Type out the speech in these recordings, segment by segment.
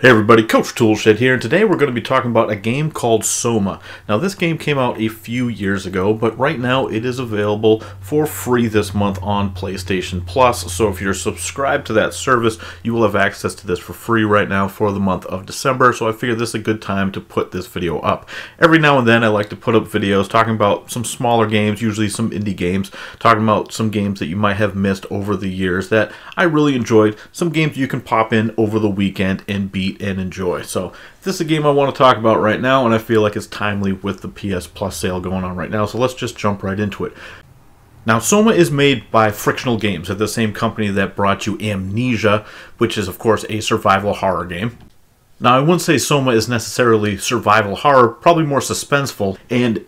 Hey everybody, Coach Toolshed here, and today we're going to be talking about a game called Soma. Now, this game came out a few years ago, but right now it is available for free this month on PlayStation Plus. So if you're subscribed to that service, you will have access to this for free right now for the month of December. So I figured this is a good time to put this video up. Every now and then I like to put up videos talking about some smaller games, usually some indie games, talking about some games that you might have missed over the years that I really enjoyed, some games you can pop in over the weekend and beat and enjoy. So this is a game I want to talk about right now, and I feel like it's timely with the PS Plus sale going on right now. So let's just jump right into it. Now, Soma is made by Frictional Games, at the same company that brought you Amnesia, which is, of course, a survival horror game. Now, I wouldn't say Soma is necessarily survival horror, probably more suspenseful, and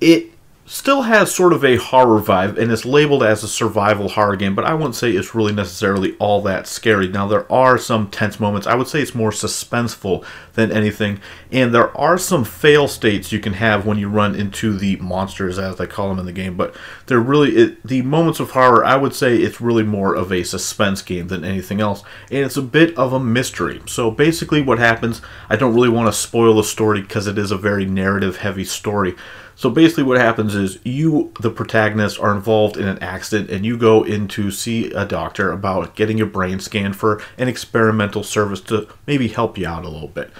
it still has sort of a horror vibe and it's labeled as a survival horror game, but I wouldn't say it's really necessarily all that scary. Now, there are some tense moments. I would say it's more suspenseful than anything, and there are some fail states you can have when you run into the monsters, as they call them in the game, but they're really, it, the moments of horror, I would say it's really more of a suspense game than anything else, and it's a bit of a mystery. So basically, what happens, I don't really want to spoil the story because it is a very narrative heavy story. So basically, what happens is you, the protagonist, are involved in an accident and you go in to see a doctor about getting your brain scanned for an experimental service to maybe help you out a little bit.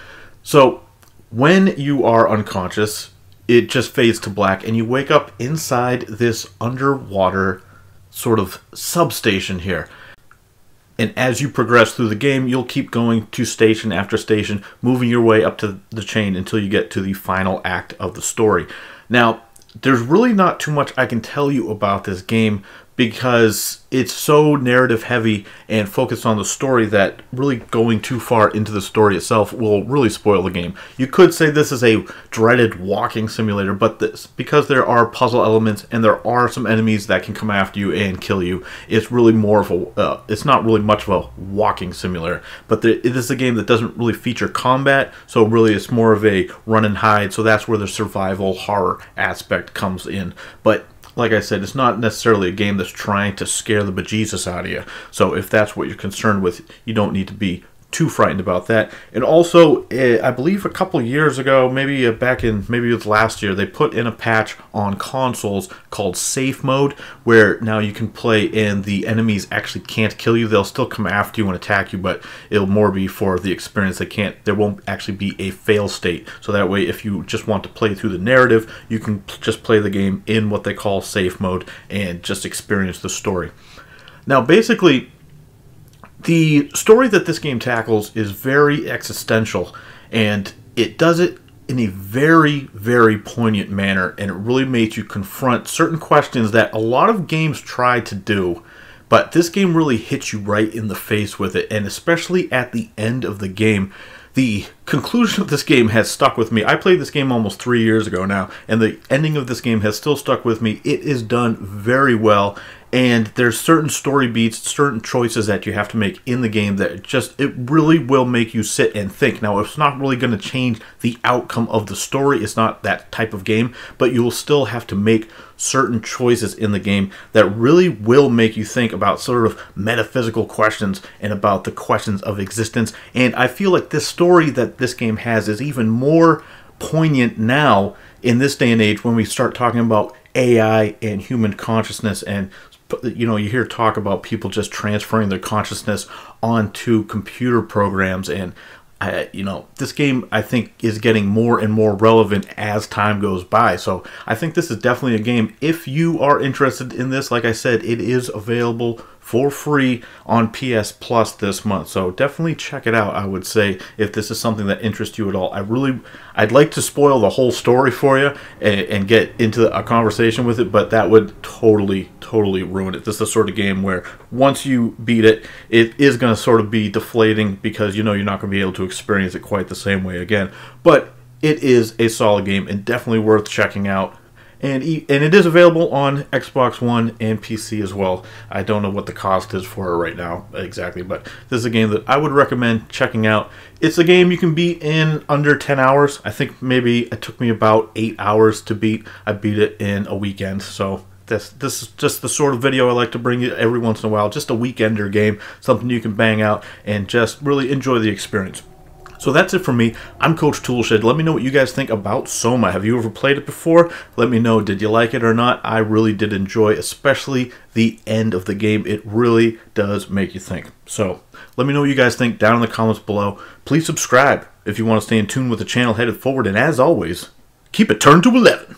So when you are unconscious, it just fades to black and you wake up inside this underwater sort of substation here. And as you progress through the game, you'll keep going to station after station, moving your way up to the chain until you get to the final act of the story. Now, there's really not too much I can tell you about this game because it's so narrative heavy and focused on the story that really going too far into the story itself will really spoil the game. You could say this is a dreaded walking simulator, but this because there are puzzle elements and there are some enemies that can come after you and kill you, it's really more of a uh, it's not really much of a walking simulator, but it is a game that doesn't really feature combat, so really it's more of a run and hide, so that's where the survival horror aspect comes in. But like I said, it's not necessarily a game that's trying to scare the bejesus out of you. So if that's what you're concerned with, you don't need to be too frightened about that. And also, eh, I believe a couple years ago, maybe uh, back in maybe it was last year, they put in a patch on consoles called Safe Mode, where now you can play and the enemies actually can't kill you. They'll still come after you and attack you, but it'll more be for the experience. They can't. There won't actually be a fail state. So that way, if you just want to play through the narrative, you can just play the game in what they call Safe Mode and just experience the story. Now, basically the story that this game tackles is very existential, and it does it in a very, very poignant manner, and it really makes you confront certain questions that a lot of games try to do. But this game really hits you right in the face with it, and especially at the end of the game, the conclusion of this game has stuck with me. I played this game almost three years ago now, and the ending of this game has still stuck with me. It is done very well, and there's certain story beats, certain choices that you have to make in the game that just it really will make you sit and think. Now, it's not really going to change the outcome of the story. It's not that type of game, but you will still have to make certain choices in the game that really will make you think about sort of metaphysical questions and about the questions of existence. And I feel like this story that this game has is even more poignant now in this day and age when we start talking about AI and human consciousness and you know you hear talk about people just transferring their consciousness onto computer programs and I, you know this game i think is getting more and more relevant as time goes by. So i think this is definitely a game. If you are interested in this like i said it is available for free on PS Plus this month. So definitely check it out. I would say if this is something that interests you at all. I really, I'd like to spoil the whole story for you and, and get into a conversation with it, but that would totally, totally ruin it. This is the sort of game where once you beat it, it is going to sort of be deflating because you know you're not going to be able to experience it quite the same way again. But it is a solid game and definitely worth checking out and and it is available on Xbox One and PC as well. I don't know what the cost is for it right now exactly, but this is a game that I would recommend checking out. It's a game you can beat in under 10 hours. I think maybe it took me about 8 hours to beat. I beat it in a weekend. So this this is just the sort of video I like to bring you every once in a while, just a weekender game, something you can bang out and just really enjoy the experience. So that's it for me. I'm Coach Toolshed. Let me know what you guys think about Soma. Have you ever played it before? Let me know. Did you like it or not? I really did enjoy, especially the end of the game. It really does make you think. So let me know what you guys think down in the comments below. Please subscribe if you want to stay in tune with the channel headed forward. And as always, keep it turned to 11.